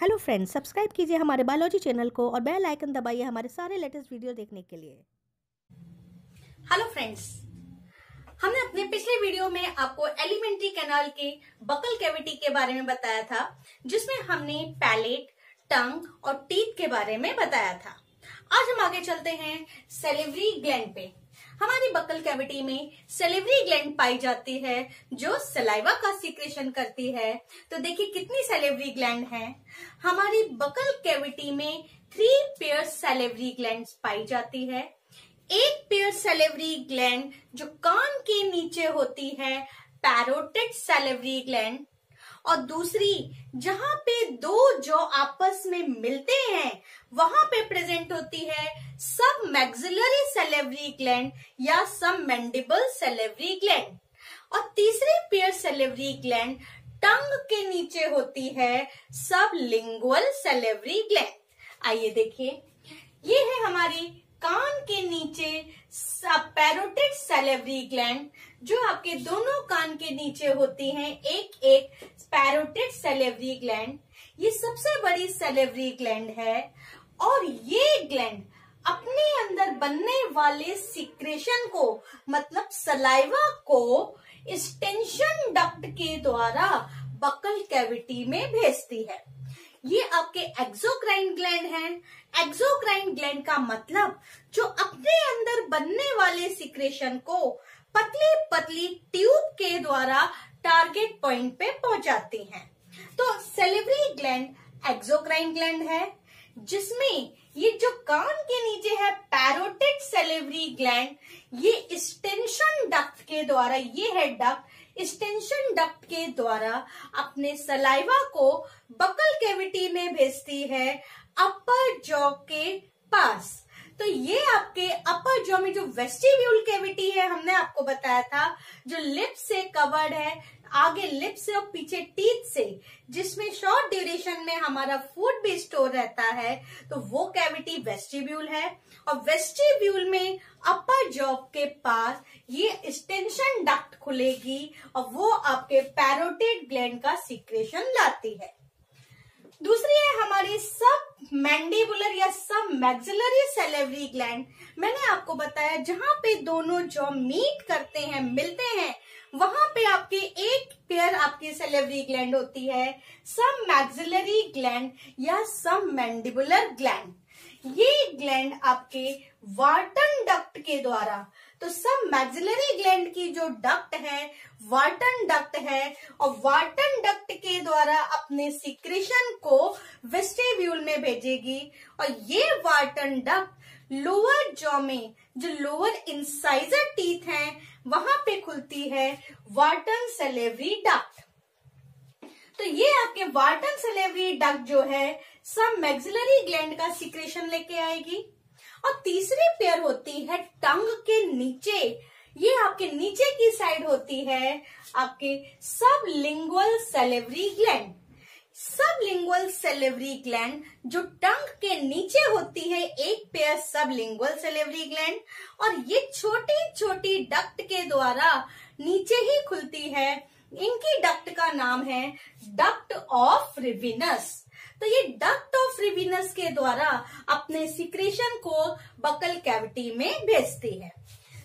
Hello friends, subscribe कीजिए हमारे biology channel को और बेल आइकन दबाइए हमारे सारे लेटेस्ट वीडियो देखने के लिए। हेलो फ्रेंड्स, हमने अपने पिछले वीडियो में आपको एलिमेंट्री कैनाल के बकल कैविटी के बारे में बताया था, जिसमें हमने पैलेट, टंग और टीथ के बारे में बताया था। आज हम आगे चलते हैं सेलिवरी ग्लैंड पे। हमारी बकल कैविटी में सेलिवरी ग्लैंड पाई जाती है, जो सलाइवा का सिक्रेशन करती है। तो देखिए कितनी सेलिवरी ग्लैंड है। हमारी बकल कैविटी में थ्री पेयर सेलिवरी ग्लैंड पाई जाती है। एक पेयर सेलेवरी ग्लैंड जो कान के नीचे होती है पैरोटेड सेलेवरी ग्लैंड और दूसरी, जहाँ पे दो जो आपस में मिलते हैं, वहाँ पे प्रेजेंट होती है सब मैग्जिलरी सेलेवरी ग्लैंड या सब मैंडिबल सेलेवरी ग्लैंड और तीसरी पेयर सेलेवरी ग्लैंड टंग के नीचे होती है सब लिंगुअल सेलेवरी ग्लैंड आइए देखिए। ये है हमारी कान के नीचे पैरोटिड सेलेवरी ग्लैंड जो आपके दोनों कान के नीचे होती हैं एक एक पैरोटिड सेलेवरी ग्लैंड ये सबसे बड़ी सेलेवरी ग्लैंड है। और ये ग्लैंड अपने अंदर बनने वाले सिक्रेशन को मतलब सलाइवा को स्टेंशन डक्ट के द्वारा बकल कैविटी में भेजती है। ये आपके एक्सोक्राइन ग्लैंड है एक्सोक्राइन ग्लैंड का मतलब जो अपने अंदर बनने वाले सिक्रेशन को पतली पतली ट्यूब के द्वारा टारगेट पॉइंट पे पहुंचाती हैं। तो सेलिवरी ग्लैंड एक्सोक्राइन ग्लैंड है, जिसमें ये जो कान के नीचे है पैरोटिड सेलिवरी ग्लैंड ये स्टेंशन डक्ट के द्वारा, ये है डक्ट स्टेंशन डक्ट के द्वारा अपने सलाइवा को बकल कैविटी में भेजती है अपर जॉ के पास। तो ये आपके अपर जॉ में जो वेस्टिब्यूल कैविटी है, हमने आपको बताया था, जो लिप से कवर्ड है आगे लिप से और पीछे टीथ से, जिसमें शॉर्ट ड्यूरेशन में हमारा फ़ूड भी स्टोर रहता है तो वो कैविटी वेस्टिब्यूल है। और वेस्टिब्यूल में अपर जॉब के पास ये एक्सटेंशन डक्ट खुलेगी और वो आपके पैरोटेड ग्लैंड का सिक्रेशन लाती है। दूसरी है हमारी सब मैंडिबुलर या सब मैग्जिलरी सेलेवरी ग्लैंड मैंने आपको बताया, जहाँ पे दोनों जॉ मीट करते हैं, मिलते हैं वहाँ पे आपके एक पेयर आपकी सेलेवरी ग्लैंड होती है सब मैग्जिलरी ग्लैंड या सब मैंडिबुलर ग्लैंड ये ग्लैंड आपके वार्टन डक्ट के द्वारा तो सब मैग्जिलरी ग्लैंड की जो डक्ट है वार्टन डक्ट है, और वार्टन डक्ट के द्वारा अपने सिक्रेशन को वेस्टिब्यूल में भेजेगी, और ये वार्टन डक्ट लोअर जॉ में, जो लोअर इंसाइजर टीथ हैं, वहाँ पे खुलती है वार्टन सेलेवरी डक्ट तो ये आपके वार्टन सेलेवरी डक्ट जो है, सब मैग्जिलरी ग्लैंड का सिक्रेशन लेके आएगी। और तीसरी पेयर होती है टंग के नीचे। ये आपके नीचे की साइड होती है आपके sublingual salivary gland lingual salivary gland जो टंग के नीचे होती है, एक पेयर सब लिंगुअल सेलेवरी ग्लैंड और ये छोटी छोटी डक्ट के द्वारा नीचे ही खुलती है। इनकी डक्ट का नाम है डक्ट ऑफ़ रिविनस तो ये डक्ट ऑफ़ रिविनस के द्वारा अपने सिक्रेशन को बकल कैविटी में भेजती है।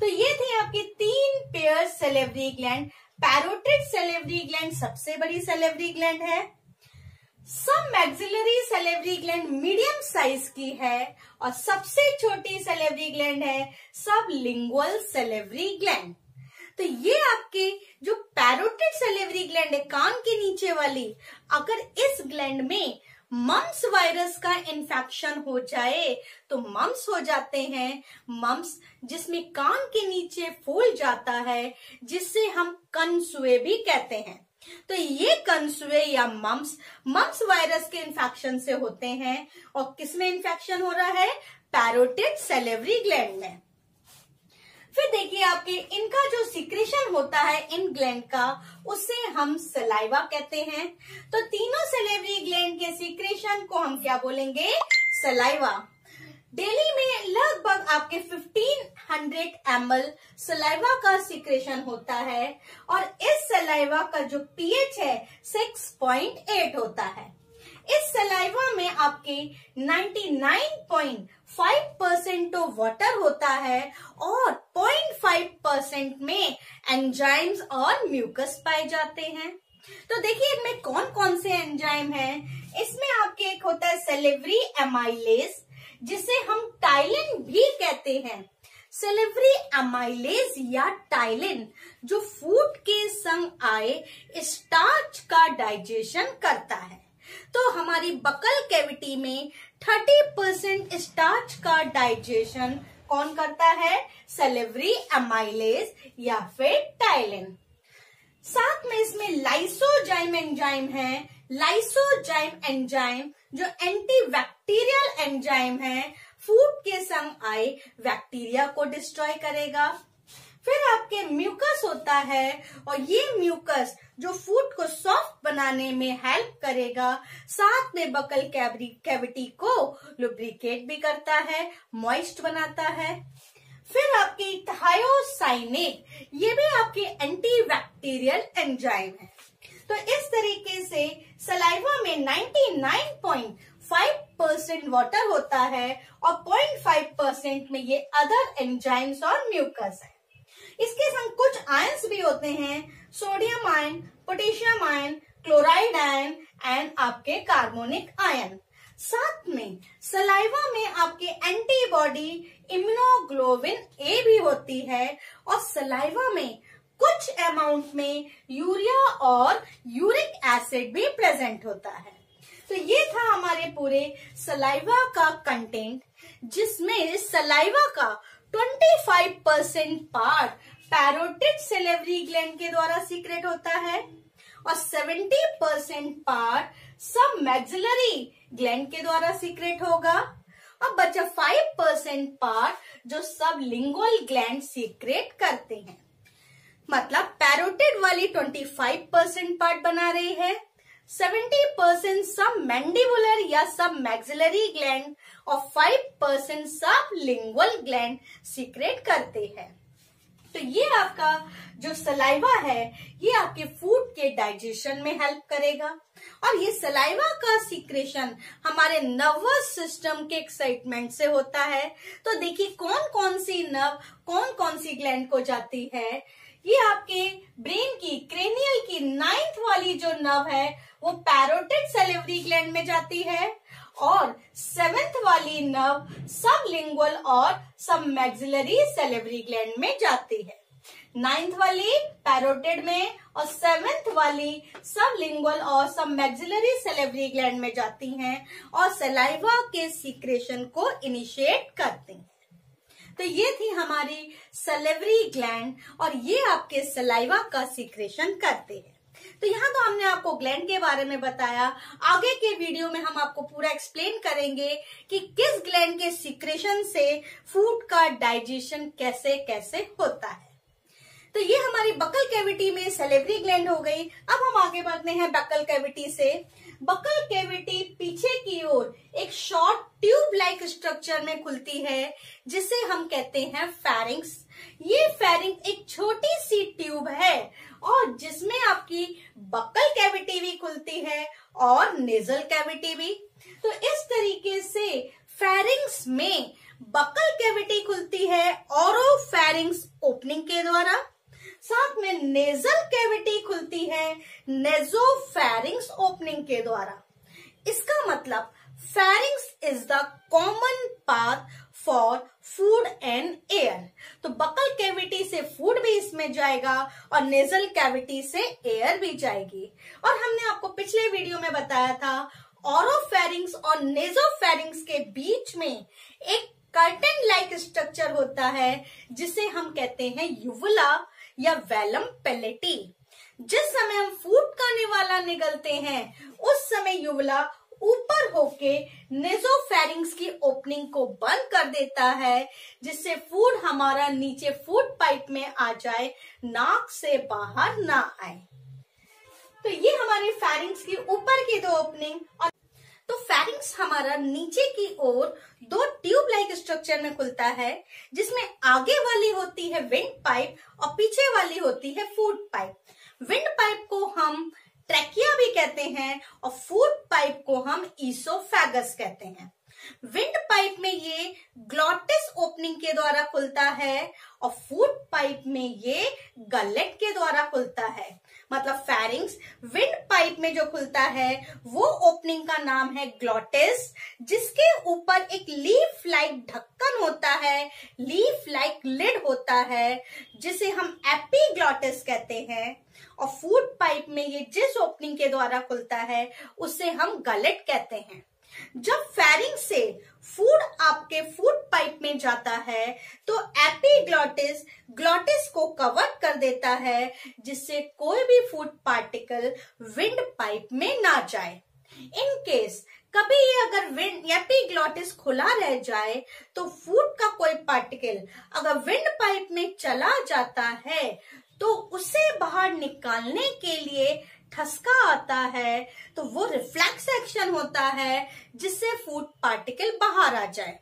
तो ये थे आपके तीन pair salivary gland parotid salivary gland सबसे बड़ी सेलेवरी ग्लैंड है। Submaxillary salivary gland medium size की है और सबसे छोटी सेलेवरी ग्लैंड है, सब लिंगुअल सेलेवरी ग्लैंड तो ये आपके जो पैरोटेड सेलेवरी ग्लैंड है, कान के नीचे वाली, अगर इस ग्लैंड में मम्स वायरस का इन्फेक्शन हो जाए तो मम्स हो जाते हैं। मम्स जिसमें कान के नीचे फूल जाता है जिससे हम कंसुए भी कहते हैं। तो ये कंसुए या मम्स मम्स वायरस के इन्फेक्शन से होते हैं। और किसमें इन्फेक्शन हो रहा है? पैरोटिड सेलेवरी ग्लैंड में। फिर देखिए आपके, इनका जो सिक्रेशन होता है इन ग्लैंड का, उसे हम सलाइवा कहते हैं। तो तीनों सेलेवरी ग्लैंड के सिक्रेशन को हम क्या बोलेंगे? सलाइवा डेली में लगभग आपके 1500 ml सलाइवा का सिक्रेशन होता है और इस सलाइवा का जो पीएच है 6.8 होता है। इस सलाइवा में आपके 99.5 परसेंट तो वाटर होता है और 0.5 परसेंट में एंजाइम्स और म्यूकस पाए जाते हैं। तो देखिए इनमें कौन कौन से एंजाइम हैं? इसमें आपके एक होता है सेलेवरी एमाइलेस जिसे हम टाइलिन भी कहते हैं। सेलेवरी एमाइलेज या टाइलिन जो फ़ूड के संग आए स्टार्च का डाइजेशन करता है। तो हमारी बकल कैविटी में 30 परसेंट स्टार्च का डाइजेशन कौन करता है? सेलेवरी एमाइलेज या फिर टाइलिन साथ में इसमें लाइसोजाइम एंजाइम है लाइसोजाइम एंजाइम जो एंटी एंटीबैक्टीरियल एंजाइम है फ़ूड के संग आए बैक्टीरिया को डिस्ट्रॉय करेगा। फिर आपके म्यूकस होता है, और ये म्यूकस जो फ़ूड को सॉफ्ट बनाने में हेल्प करेगा, साथ में बकल कैविटी को लुब्रिकेट भी करता है मॉइस्ट बनाता है। फिर आपकी थायोसाइनेट ये भी आपके एंटी एंटीबैक्टीरियल एंजाइम है। तो इस तरीके से सलाइवा में 99.5 परसेंट वाटर होता है और 0.5 परसेंट में ये अदर एंजाइम्स और म्यूकस है। इसके संग कुछ आयंस भी होते हैं sodium ion potassium ion chloride ion and आपके कार्बोनिक आयन साथ में सलाइवा में आपके एंटीबॉडी इम्यूनोग्लोबिन ए भी होती है और सलाइवा में कुछ अमाउंट में यूरिया और यूरिक एसिड भी प्रेजेंट होता है। तो ये था हमारे पूरे सलाइवा का कंटेंट जिसमें सलाइवा का 25 percent part parotid salivary gland के द्वारा सीक्रेट होता है और 70 percent part sub maxillary gland के द्वारा सीक्रेट होगा। अब बचा 5 परसेंट पार्ट जो सब लिंगुअल ग्लैंड सीक्रेट करते हैं। मतलब पैरोटिड वाली 25 परसेंट पार्ट बना रही है। 70 परसेंट सब मैंडिबुलर या सब मैग्जिलरी ग्लैंड और 5 परसेंट सब लिंगुअल ग्लैंड सीक्रेट करते हैं। तो ये आपका जो सलाइवा है, ये आपके फ़ूड के डाइजेशन में हेल्प करेगा। और ये सलाइवा का सीक्रेशन हमारे नर्वस सिस्टम के एक्साइटमेंट से होता है। तो देखिए कौन कौन सी नर्व कौन कौन सी ग्लैंड को जाती है? ये आपके ब्रेन की, क्रेनियल की नाइन्थ वाली जो नर्व है, वो पैरोटिड सेलेवरी ग्लैंड में जाती है और सेवेंथ वाली नर्व सब लिंगुअल और सब मैग्जिलरी सेलेवरी ग्लैंड में जाती है। नाइन्थ वाली पैरोटेड में और सेवेंथ वाली सब लिंगुअल और सब मैग्जिलरी सेलेवरी ग्लैंड में जाती हैं और सेलाइवा के सीक्रेशन को इनिशिएट करती हैं। तो ये थी हमारी सलेवरी ग्लैंड और ये आपके सलाइवा का सिक्रेशन करते हैं। तो यहाँ तो हमने आपको ग्लैंड के बारे में बताया। आगे के वीडियो में हम आपको पूरा एक्सप्लेन करेंगे कि किस ग्लैंड के सिक्रेशन से फ़ूड का डाइजेशन कैसे कैसे होता है। तो ये हमारी बकल कैविटी में सेलेवरी ग्लैंड हो गई। अब हम आगे बढ़ते हैं बकल कैविटी से। बकल कैविटी पीछे की ओर एक शॉर्ट ट्यूब लाइक स्ट्रक्चर में खुलती है, जिसे हम कहते हैं फेरिंग्स। ये फेरिंग एक छोटी सी ट्यूब है और जिसमें आपकी बकल कैविटी भी खुलती है और नेजल कैविटी भी। तो इस तरीके से फेरिंग्स में बकल कैविटी खुलती है और ओपनिंग के द्वारा। साथ में नेजल कैविटी खुलती है नेजोफेरिंग्स ओपनिंग के द्वारा। इसका मतलब pharynx is the common path for food and air तो बकल कैविटी से फ़ूड भी इसमें जाएगा और नेजल कैविटी से एयर भी जाएगी। और हमने आपको पिछले वीडियो में बताया था ऑरोफेरिंग्स और नेजोफेरिंग्स के बीच में एक कर्टन लाइक स्ट्रक्चर होता है, जिसे हम कहते हैं युवला या वेलम पेलेटी। जिस समय हम फूट का निवाला निगलते हैं, उस समय युवला ऊपर होके नेजोफेरिंग्स की ओपनिंग को बंद कर देता है, जिससे फ़ूड हमारा नीचे फ़ूड पाइप में आ जाए, नाक से बाहर ना आए। तो ये हमारे फेरिंग्स की ऊपर की दो ओपनिंग और तो फेरिंग्स हमारा नीचे की ओर दो ट्यूब लाइक स्ट्रक्चर में खुलता है, जिसमें आगे वाली होती है विंड पाइप और पीछे वाली होती है फ़ूड पाइप विंड पाइप को हम ट्रैकिया भी कहते हैं और फ़ूड पाइप को हम ईसोफेगस कहते हैं। विंड पाइप में ये ग्लॉटिस ओपनिंग के द्वारा खुलता है और फ़ूड पाइप में ये गलेट के द्वारा खुलता है। मतलब फैरिंग्स विंड पाइप में जो खुलता है, वो ओपनिंग का नाम है ग्लॉटिस, जिसके ऊपर एक लीफ लाइक ढक्कन होता है लीफ लाइक लिड होता है, जिसे हम एपीग्लॉटिस कहते हैं। और फ़ूड पाइप में ये जिस ओपनिंग के द्वारा खुलता है, उसे हम गलेट कहते हैं। जब फेरिंग से फ़ूड आपके फ़ूड पाइप में जाता है तो एपीग्लॉटिस ग्लॉटिस को कवर कर देता है, जिससे कोई भी फ़ूड पार्टिकल विंड पाइप में ना जाए। इन केस कभी ये अगर विंड एपीग्लॉटिस खुला रह जाए तो फ़ूड का कोई पार्टिकल अगर विंड पाइप में चला जाता है तो उसे बाहर निकालने के लिए ठसका आता है तो वो रिफ्लेक्स एक्शन होता है, जिससे फ़ूड पार्टिकल बाहर आ जाए।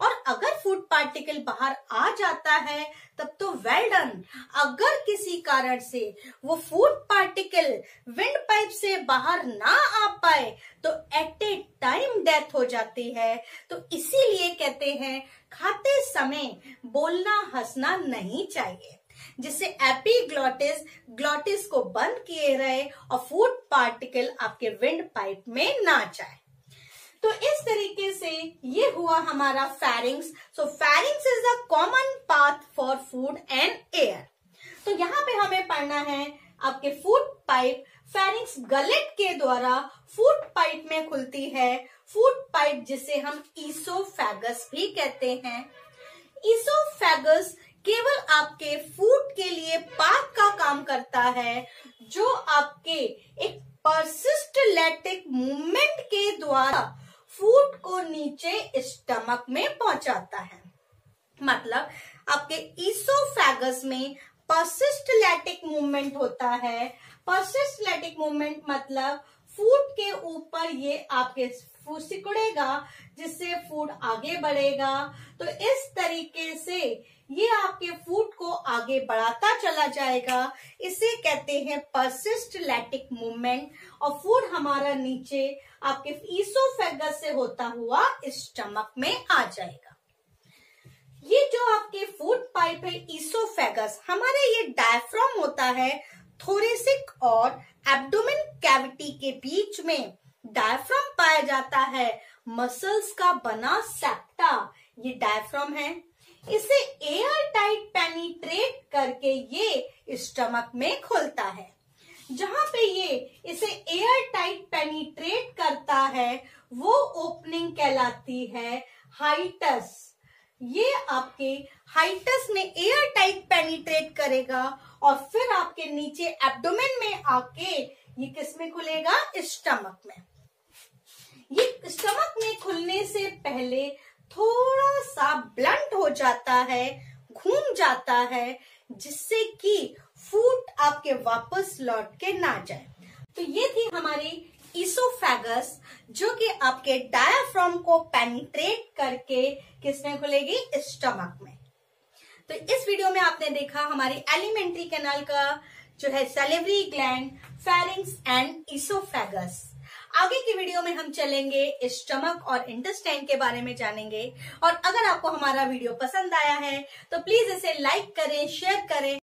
और अगर फ़ूड पार्टिकल बाहर आ जाता है, तब तो वेल डन अगर किसी कारण से वो फ़ूड पार्टिकल विंड पाइप से बाहर ना आ पाए तो एट ए टाइम डेथ हो जाती है। तो इसीलिए कहते हैं, खाते समय बोलना हंसना नहीं चाहिए। जिससे एपीग्लॉटिस, ग्लॉटिस को बंद किए रहे और फ़ूड पार्टिकल आपके विंड पाइप में ना जाए। तो इस तरीके से ये हुआ हमारा pharynx so pharynx is the common path for food and air तो यहाँ पे हमें पढ़ना है आपके फ़ूड पाइप फैरिंग्स गलेट के द्वारा फ़ूड पाइप में खुलती है। फ़ूड पाइप जिसे हम ईसोफेगस भी कहते हैं। ईसोफेगस केवल आपके फ़ूड के लिए पाक का काम करता है, जो आपके एक परसिस्टलेटिक मूवमेंट के द्वारा फ़ूड को नीचे स्टमक में पहुंचाता है। मतलब आपके ईसोफेगस में परसिस्टलेटिक मूवमेंट होता है। परसिस्टलेटिक मूवमेंट मतलब फ़ूड के ऊपर ये आपके सिकुड़ेगा, जिससे फ़ूड आगे बढ़ेगा। तो इस तरीके से ये आपके फ़ूड को आगे बढ़ाता चला जाएगा। इसे कहते हैं परसिस्ट लैटिक मूवमेंट और फ़ूड हमारा नीचे आपके ईसोफेगस से होता हुआ स्टमक में आ जाएगा। ये जो आपके फ़ूड पाइप है ईसोफेगस हमारे ये डायफ्राम होता है थोरेसिक और एब्डोमेन कैविटी के बीच में डायफ्राम पाया जाता है। मसल्स का बना सेप्टा ये डायफ्राम है। इसे एयर टाइट पेनिट्रेट करके ये स्टमक में खुलता है। जहाँ पे ये इसे एयर टाइट पेनिट्रेट करता है, वो ओपनिंग कहलाती है हाइटस ये आपके हाइटस में एयर टाइट पेनिट्रेट करेगा और फिर आपके नीचे एब्डोमेन में आके ये किसमें खुलेगा? स्टमक में। ये स्टमक में खुलने से पहले थोड़ा सा ब्लंट हो जाता है, घूम जाता है, जिससे कि फ़ूड आपके वापस लौट के ना जाए। तो ये थी हमारी इसोफेगस जो कि आपके डायाफ्राम को पेनिट्रेट करके किसमें खुलेगी? स्टमक में। तो इस वीडियो में आपने देखा हमारे एलिमेंट्री कैनाल का जो है salivary gland pharynx and oesophagus आगे की वीडियो में हम चलेंगे, इस स्टमक और इंटेस्टाइन के बारे में जानेंगे। और अगर आपको हमारा वीडियो पसंद आया है तो प्लीज़ इसे लाइक करें शेयर करें।